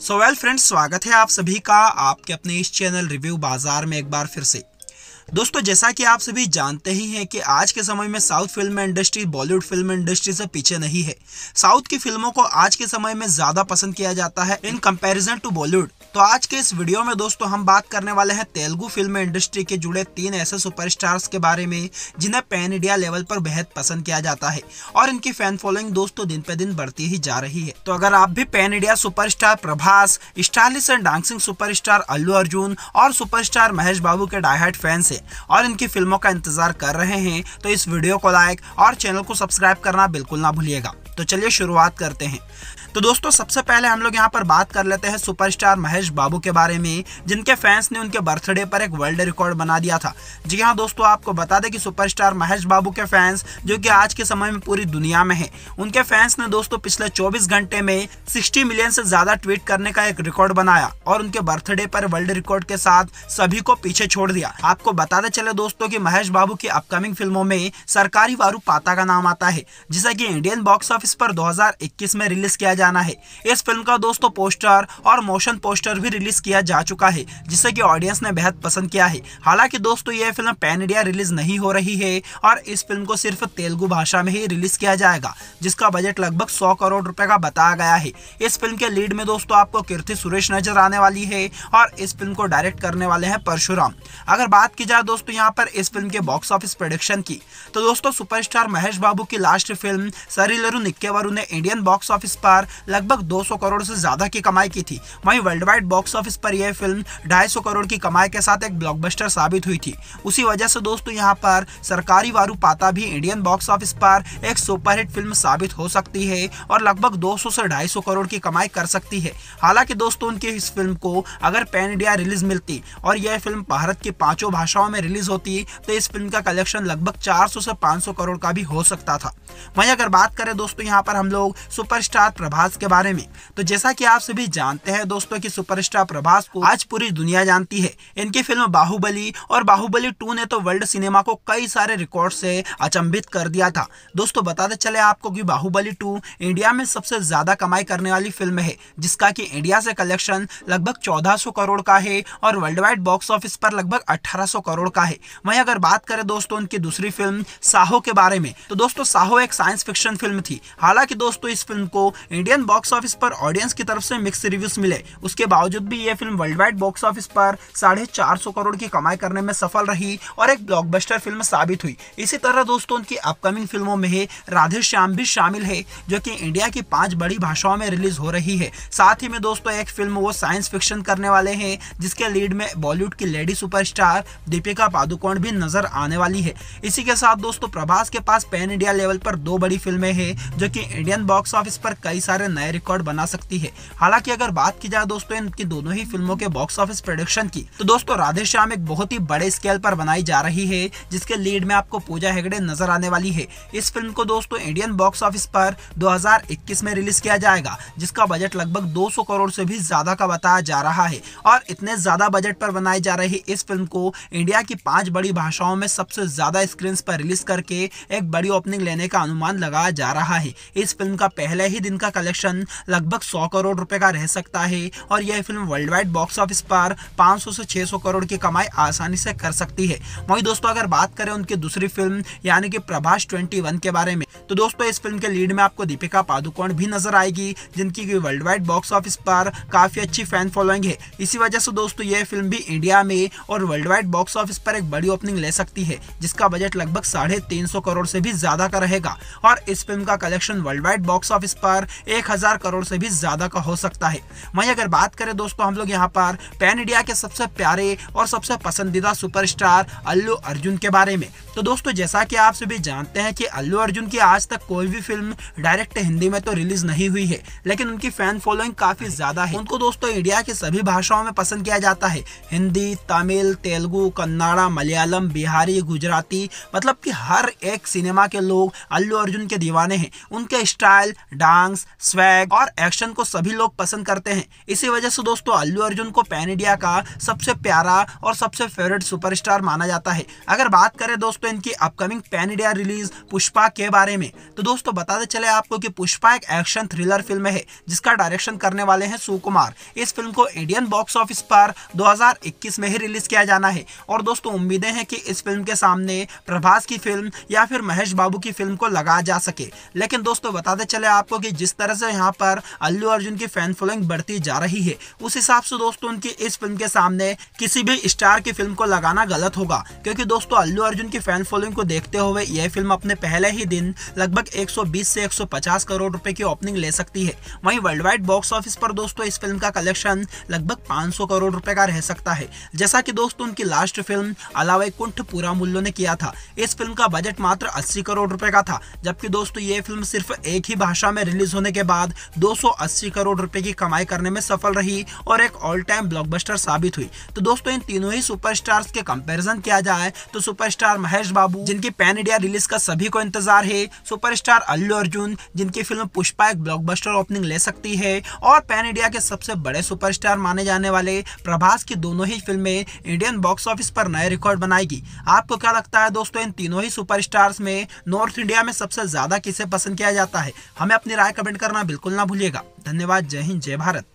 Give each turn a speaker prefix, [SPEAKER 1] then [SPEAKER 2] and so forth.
[SPEAKER 1] So well friends स्वागत है आप सभी का आपके अपने इस चैनल रिव्यू बाज़ार में एक बार फिर से। दोस्तों, जैसा कि आप सभी जानते ही हैं कि आज के समय में south film industry, Bollywood film industry से पीछे नहीं है। साउथ की फ़िल्मों को आज के समय में ज़्यादा पसंद किया जाता है इन कंपैरिजन टू बॉलीवुड तो आज के इस वीडियो में दोस्तों, हम बात करने वाले हैं तेलुगु फ़िल्म इंडस्ट्री के जुड़े तीन ऐसे सुपरस्टार्स के बारे में, जिन्हें पैन इंडिया लेवल पर बेहद पसंद किया जाता है और इनकी फ़ैन फॉलोइंग दोस्तों, दिन पे दिन बढ़ती ही जा रही है। तो अगर आप भी pan India superstar Prabhas stylish and dancing superstar Allu Arjun और सुपरस्टार महेश बाबू के डायहार्ट फैंस है और इनकी फ़िल्मों का इंतज़ार कर रहे हैं तो इस वीडियो को लाइक और चैनल को सब्सक्राइब करना बिल्कुल ना भूलिएगा। तो चलिए शुरुआत करते हैं। तो दोस्तों, सबसे पहले हम लोग यहाँ पर बात कर लेते हैं सुपरस्टार महेश बाबू के बारे में, जिनके फैंस ने उनके बर्थडे पर एक वर्ल्ड रिकॉर्ड बना दिया था। जी हाँ दोस्तों, आपको बता दें कि सुपरस्टार महेश बाबू के फैंस जो कि आज के समय में पूरी दुनिया में है, उनके फैंस ने दोस्तों पिछले 24 घंटे में 60 मिलियन से ज़्यादा ट्वीट करने का एक रिकॉर्ड बनाया और उनके बर्थडे पर वर्ल्ड रिकॉर्ड के साथ सभी को पीछे छोड़ दिया। आपको बताते चले दोस्तों की महेश बाबू की अपकमिंग फ़िल्मों में सरकारी वारू पाता का नाम आता है, जिसे की इंडियन बॉक्स ऑफ़िस पर दो हज़ार इक्कीस में रिलीज़ किया जाना है। इस फ़िल्म का दोस्तों पोस्टर और मोशन पोस्टर भी रिलीज़ किया जा चुका है, जिसे की ऑडियंस ने बेहद पसंद किया है। हालाँकि दोस्तों यह फ़िल्म पैन इंडिया रिलीज़ नहीं हो रही है और इस फ़िल्म को सिर्फ़ तेलुगु भाषा में ही रिलीज़ किया जाएगा, जिसका बजट लगभग सौ करोड़ रुपए का बताया गया है। इस फ़िल्म के लीड में दोस्तों आपको कीर्ति सुरेश नज़र आने वाली है और इस फ़िल्म को डायरेक्ट करने वाले हैं परशुराम। अगर बात की जाए दोस्तों, यहाँ पर इस फ़िल्म के बॉक्स ऑफ़िस प्रोडक्शन की तो दोस्तों सुपरस्टार महेश बाबू की लास्ट फ़िल्म सरीलरू निक्केवरू ने इंडियन बॉक्स ऑफ़िस पर लगभग 200 करोड़ से ज़्यादा की कमाई की थी। वहीं वर्ल्ड वाइड बॉक्स ऑफ़िस पर यह फ़िल्म 250 करोड़ की कमाई के साथ एक ब्लॉकबस्टर साबित हुई थी। उसी वजह से दोस्तों यहाँ पर सरकारी वारू पाता भी इंडियन बॉक्स ऑफ़िस पर एक सुपरहिट फ़िल्म साबित हो सकती है और लगभग 200 से 250 करोड़ की कमाई कर सकती है। हालाँकि दोस्तों उनकी इस फ़िल्म को अगर पैन इंडिया रिलीज़ मिलती और यह फ़िल्म भारत की पाँचों भाषाओं में रिलीज़ होती तो इस फ़िल्म का कलेक्शन लगभग 400 से 500 करोड़ का भी हो सकता था। वहीं अगर बात करें दोस्तों यहाँ पर हम लोग सुपरस्टार प्रभास के बारे में। तो जैसा कि आप सभी जानते हैं दोस्तों कि सुपरस्टार प्रभास को आज पूरी दुनिया जानती है। इनकी फ़िल्म बाहुबली और बाहुबली टू ने तो वर्ल्ड सिनेमा को कई सारे रिकॉर्ड से अचंभित कर दिया था। दोस्तों बताते चले आपको कि बाहुबली टू इंडिया में सबसे ज़्यादा कमाई करने वाली फ़िल्म है, जिसका की इंडिया से कलेक्शन लगभग 1400 करोड़ का है और वर्ल्ड वाइड बॉक्स ऑफ़िस पर लगभग 1800 करोड़ का है। वहीं अगर बात करें दोस्तों उनकी दूसरी फ़िल्म साहो के बारे में तो दोस्तों साहो एक साइंस फिक्शन फ़िल्म थी। हालाँकि दोस्तों इस फ़िल्म को इंडियन बॉक्स ऑफ़िस पर ऑडियंस की तरफ़ से मिक्स रिव्यूज़ मिले। उसके बावजूद भी यह film world wide box office पर साढ़े चार सौ करोड़ की कमाई करने में सफल रही और एक ब्लॉकबस्टर फ़िल्म साबित हुई। इसी तरह दोस्तों, उनकी अपकमिंग फ़िल्मों में राधे श्याम भी शामिल है, जो कि इंडिया की पाँच बड़ी भाषाओं में रिलीज़ हो रही है। साथ ही में दोस्तों, एक फ़िल्म वो साइंस फिक्शन करने वाले हैं, जिसके लीड में बॉलीवुड की लेडी सुपरस्टार दीपिका पादुकोण भी नज़र आने वाली है। इसी के साथ दोस्तों, प्रभास के पास पैन इंडिया लेवल पर दो बड़ी फ़िल्में हैं, जो कि इंडियन बॉक्स ऑफ़िस पर कई सारे नए रिकॉर्ड बना सकती है। हालाँकि अगर बात की जाए दोस्तों इनकी दोनों ही फ़िल्मों के बॉक्स ऑफ़िस प्रोडक्शन की तो दोस्तों राधे श्याम एक बहुत ही बड़े स्केल पर बनाई जा रही है, जिसके लीड में आपको पूजा हेगड़े नज़र आने वाली है। इस फ़िल्म को दोस्तों इंडियन बॉक्स ऑफ़िस पर 2021 में रिलीज़ किया जाएगा, जिसका बजट लगभग 200 करोड़ से भी ज़्यादा का बताया जा रहा है। और इतने ज़्यादा बजट पर बनाई जा रही इस फ़िल्म को इंडिया की पाँच बड़ी भाषाओं में सबसे ज़्यादा स्क्रीन पर रिलीज़ करके एक बड़ी ओपनिंग लेने का अनुमान लगाया जा रहा है। इस फ़िल्म का पहले ही दिन का कलेक्शन लगभग सौ करोड़ रुपए का रह सकता है और यह film world wide box office पर 500 से 600 करोड़ की कमाई आसानी से कर सकती है। वही दोस्तों, अगर बात करें उनकी दूसरी फ़िल्म यानी कि प्रभाष 21 के बारे में तो दोस्तों, इस फ़िल्म के लीड में आपको दीपिका पादुकोण भी नज़र आएगी, जिनकी वर्ल्ड वाइड बॉक्स ऑफ़िस पर काफ़ी अच्छी फ़ैन फॉलोइंग है। इसी वजह से दोस्तों, यह फ़िल्म भी इंडिया में और वर्ल्ड वाइड बॉक्स ऑफ़िस पर एक बड़ी ओपनिंग ले सकती है, जिसका बजट लगभग साढ़े तीन सौ करोड़ से भी ज़्यादा का रहेगा। और इस फ़िल्म का collection world wide box office पर एक हज़ार करोड़ से भी ज़्यादा का हो सकता है। वहीं अगर बात करें दोस्तों, हम लोग यहाँ पर पैन इंडिया के सबसे प्यारे और सबसे पसंदीदा सुपरस्टार अल्लू अर्जुन के बारे में। तो दोस्तों, जैसा कि आप सभी जानते हैं कि अल्लू अर्जुन की आज तक कोई भी फ़िल्म डायरेक्ट हिंदी में तो रिलीज़ नहीं हुई है, लेकिन उनकी फ़ैन फॉलोइंग काफ़ी ज़्यादा है। उनको दोस्तों इंडिया की सभी भाषाओं में पसंद किया जाता है। हिंदी, तमिल, तेलुगु, कन्नाडा, मलयालम, बिहारी, गुजराती मतलब कि हर एक सिनेमा के लोग अल्लू अर्जुन के दीवाने हैं। उनके स्टाइल, डांस स्वैग और एक्शन को सभी लोग पसंद करते हैं। इसी वजह से दोस्तों, अल्लू अर्जुन को पैन इंडिया का सबसे प्यारा और सबसे फेवरेट सुपरस्टार माना जाता है। अगर बात करें दोस्तों इनकी upcoming pan India release Pushpa के बारे में तो दोस्तों बताते चले आपको कि पुष्पा एक एक्शन थ्रिलर फ़िल्म है, जिसका डायरेक्शन करने वाले हैं सुकुमार इस फ़िल्म को इंडियन बॉक्स ऑफ़िस पर 2021 में ही रिलीज़ किया जाना है। और दोस्तों, उम्मीदें हैं कि इस फ़िल्म के सामने प्रभास की फ़िल्म या फिर महेश बाबू की फ़िल्म को लगा जा सके। लेकिन दोस्तों, बताते चले आपको कि जिस तरह से यहाँ पर अल्लू अर्जुन की फ़ैन फॉलोइंग बढ़ती जा रही है। उस हिसाब से दोस्तों उनकी इस फ़िल्म के सामने किसी भी स्टार की फ़िल्म को लगाना गलत होगा। क्योंकि दोस्तों अल्लू अर्जुन की फ़ैन फॉलोइंग को देखते हुए यह फ़िल्म अपने पहले ही दिन लगभग 120 से 150 करोड़ रुपए की ओपनिंग ले सकती है। वहीं वर्ल्ड वाइड बॉक्स ऑफ़िस पर दोस्तों इस फ़िल्म का कलेक्शन लगभग 500 करोड़ रुपए का रह सकता है। जैसा कि दोस्तों उनकी लास्ट फ़िल्म अलावे कुंठ पूरा मूल्यों ने किया था। इस फ़िल्म का बजट मात्र अस्सी करोड़ रुपए का था, जबकि दोस्तों ये फ़िल्म सिर्फ़ एक ही भाषा में रिलीज़ होने के बाद दो सौ अस्सी करोड़ रुपए की कमाई करने में सफल रही और एक ऑल टाइम ब्लॉकबस्टर साबित हुई। तो दोस्तों, इन तीनों ही सुपरस्टार्स के कंपैरिजन किया जाए तो सुपरस्टार महेश बाबू, जिनकी पैन इंडिया रिलीज़ का सभी को इंतज़ार है सुपरस्टार अल्लू अर्जुन, जिनकी फ़िल्म पुष्पा एक ब्लॉकबस्टर ओपनिंग ले सकती है, और पैन इंडिया के सबसे बड़े सुपरस्टार माने जाने वाले प्रभास की दोनों ही फ़िल्में इंडियन बॉक्स ऑफ़िस पर नए रिकॉर्ड बनाएगी। आपको क्या लगता है दोस्तों, इन तीनों ही सुपरस्टार्स में नॉर्थ इंडिया में सबसे ज़्यादा किसे पसंद किया जाता है? हमें अपनी राय कमेंट करना बिल्कुल ना भूलिएगा। धन्यवाद। जय हिंद जय भारत।